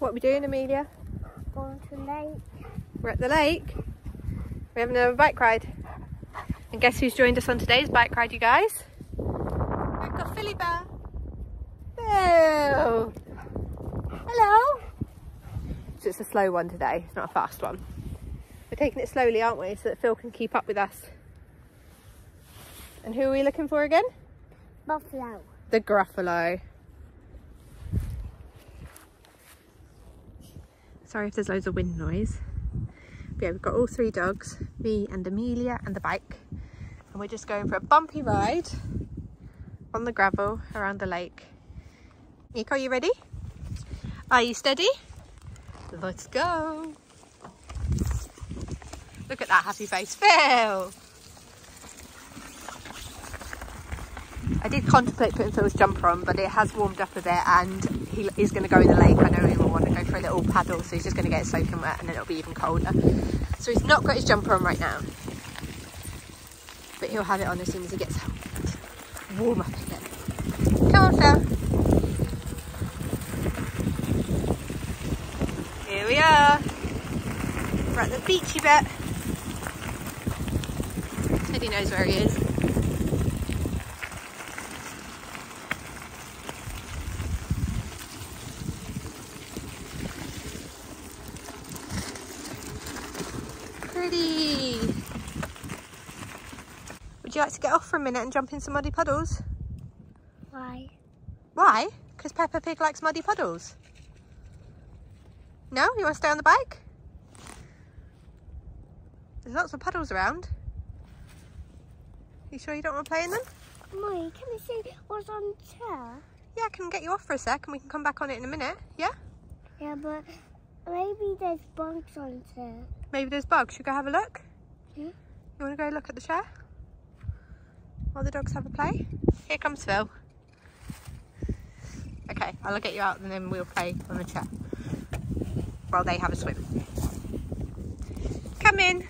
What are we doing, Amelia? Going to lake. We're at the lake. We're having a bike ride. And guess who's joined us on today's bike ride, you guys? We've got Philly Bear. Phil! Hello! So it's a slow one today, it's not a fast one. We're taking it slowly, aren't we, so that Phil can keep up with us. And who are we looking for again? Buffalo. The Gruffalo. Sorry if there's loads of wind noise. But yeah, we've got all three dogs, me and Amelia and the bike. And we're just going for a bumpy ride on the gravel around the lake. Nico, are you ready? Are you steady? Let's go. Look at that happy face. Phil! I did contemplate putting Phil's jumper on, but it has warmed up a bit and he is going to go in the lake. I know he will want to little paddle, so he's just going to get soaking wet and then it'll be even colder. So he's not got his jumper on right now, but he'll have it on as soon as he gets warm up again. Come on, Phil. Here we are. We're at the beachy bit. Teddy knows where he is. Pretty. Would you like to get off for a minute and jump in some muddy puddles? Why? Why? Because Peppa Pig likes muddy puddles. No? You want to stay on the bike? There's lots of puddles around. You sure you don't want to play in them? Mommy, can I see what's on the chair? Yeah, I can get you off for a sec and we can come back on it in a minute. Yeah? Yeah, but maybe there's bugs on the chair. Maybe there's bugs. Should we go have a look? Yeah. You want to go look at the chair? While the dogs have a play? Here comes Phil. Okay, I'll get you out and then we'll play on the chair while they have a swim. Come in.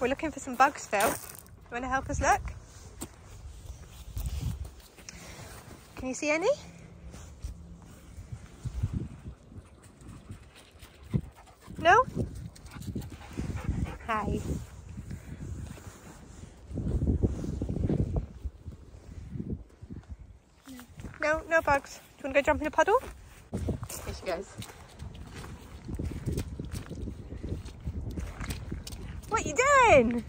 We're looking for some bugs, Phil. You want to help us look? Can you see any? No? Hi. No, bugs. Do you want to go jump in a puddle? Here she goes. What are you doing?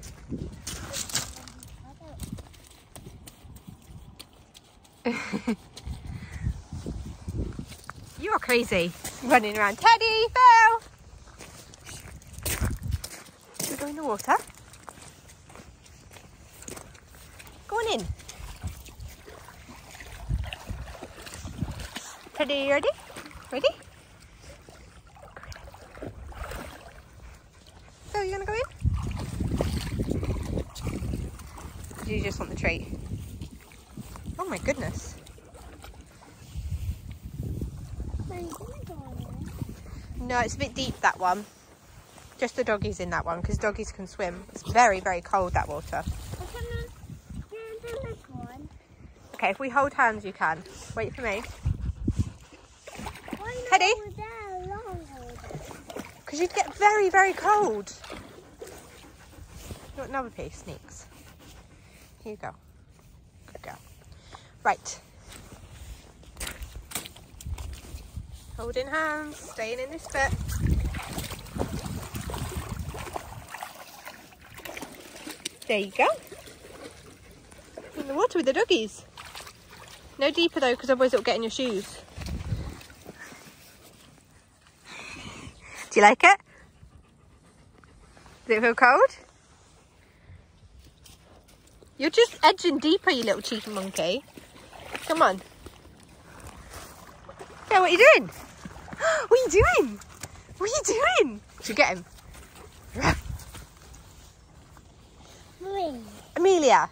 you are crazy. Running around. Teddy, Phil! Should we go in the water? Go on in. Teddy, you ready? Ready? So oh, you gonna go in? Or do you just want the treat? Oh my goodness. Mommy, can I go on there? No, it's a bit deep, that one. Just the doggies in that one, because doggies can swim. It's very, very cold, that water. But can I get the big one? Okay, if we hold hands, you can. Wait for me. Teddy? Because you'd get very, very cold. You want another piece, Sneaks? Here you go. Good girl. Right. Holding hands, staying in this bit. There you go. In the water with the doggies. No deeper though, because otherwise it'll get in your shoes. Do you like it? Does it feel cold? You're just edging deeper, you little cheeky monkey. Come on. Yeah, what are you doing? What are you doing? What are you doing? Should get him? Amelia.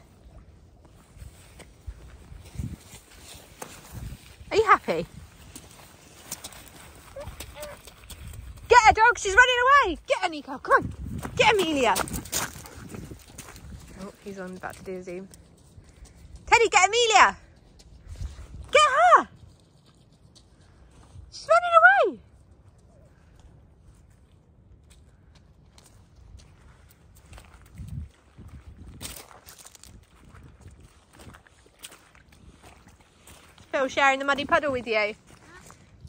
Are you happy? dog. She's running away. Get her, Nico. Come on. Get Amelia. Oh, he's on about to do a zoom. Teddy, get Amelia. Get her. She's running away. Phil sharing the muddy puddle with you.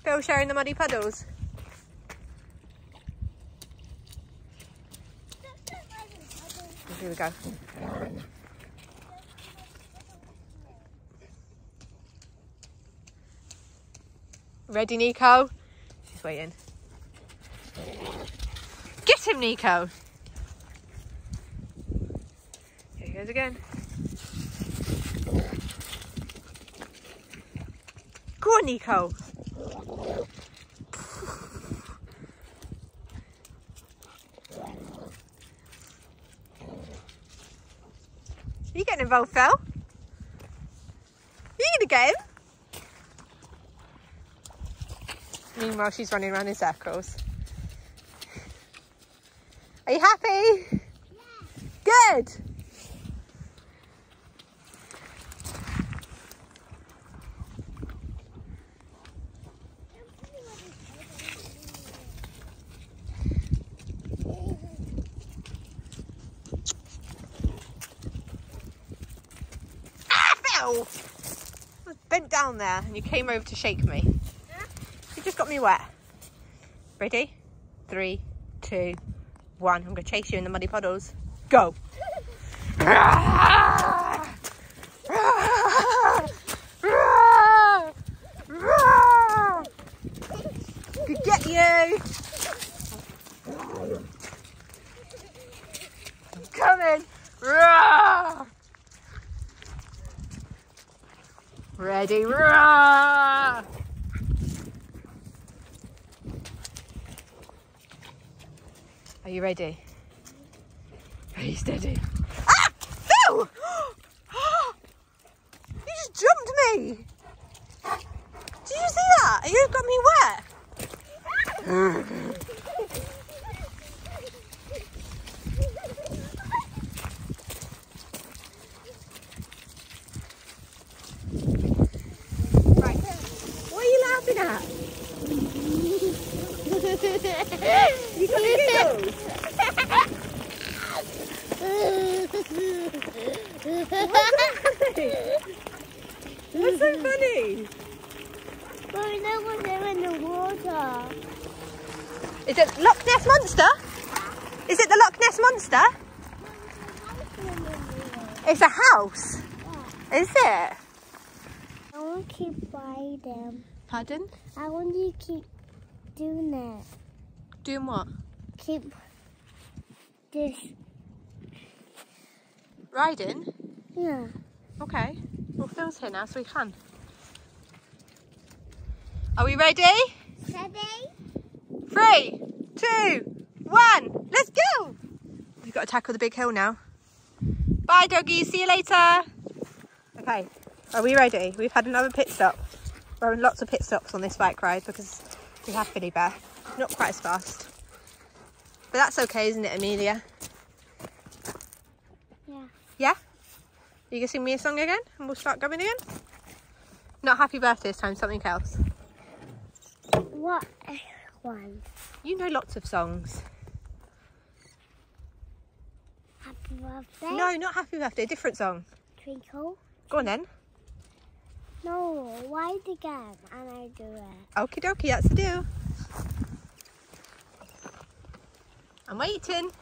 Phil sharing the muddy puddles. Here we go. Ready, Nico? She's waiting. Get him, Nico! Here he goes again. Go on, Nico. Are you getting involved, Phil? You gonna get him? Meanwhile, she's running around in circles. Are you happy? Good. I bent down there and you came over to shake me. You just got me wet. Ready? Three, two, one. I'm going to chase you in the muddy puddles. Go. Could get you. I'm coming. Ready. Are you ready? Are you steady? Ah! Phil! you just jumped me! Did you see that? You got me wet. right. What are you laughing at? you got the giggles? What's funny? But that was there in the water. Is it Loch Ness Monster? Is it the Loch Ness Monster? It's a house. Is it? I want to keep by them. Pardon? I want you to keep doing that. Doing what? Keep this. Riding? Yeah. Okay. Well, Phil's here now, so we can. Are we ready? Steady. Three, two, one. Let's go. We've got to tackle the big hill now. Bye, doggies. See you later. Okay. Are we ready? We've had another pit stop. We're having lots of pit stops on this bike ride because we have Billy Bear. Not quite as fast. But that's okay, isn't it, Amelia? Yeah. Yeah? You gonna sing me a song again and we'll start going again? Not happy birthday this time, something else. What one? You know lots of songs. Happy birthday. No, not happy birthday, a different song. Twinkle. Go on then. No, why the game? And I do it. Okie dokie, that's the deal. I'm waiting.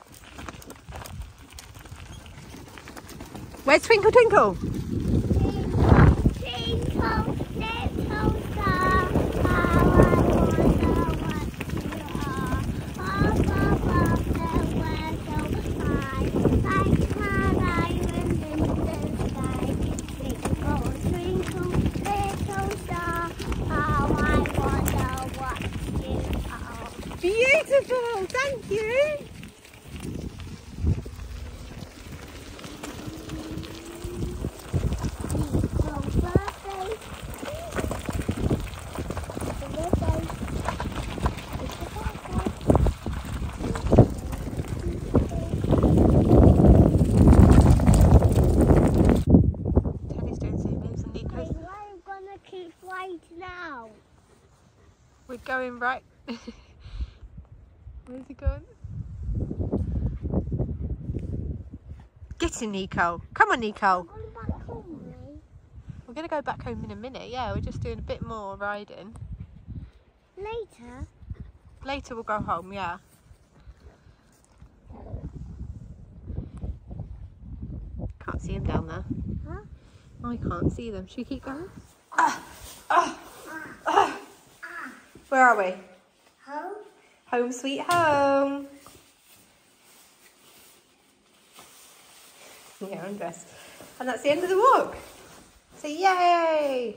Where's Twinkle? Twinkle, little star, how I wonder what you are. Up above the world so high, like a diamond in the sky. Twinkle, twinkle, little star, how I wonder what you are. Beautiful, thank you. Twinkle, birthday. Birthday. It's a birthday. Teddy's doing zoomies and Hey, Nico's. why am gonna keep right now? We're going right. Where's he going? Get in, Nico. Come on, Nico. I'm going back home, right? We're We're going to go back home in a minute. Yeah, we're just doing a bit more riding. Later. Later we'll go home, yeah. Can't see him down there. Huh? I can't see them. Should we keep going? Ah, ah, ah. Where are we? Home. Sweet home. Yeah, undress. And that's the end of the walk. So yay!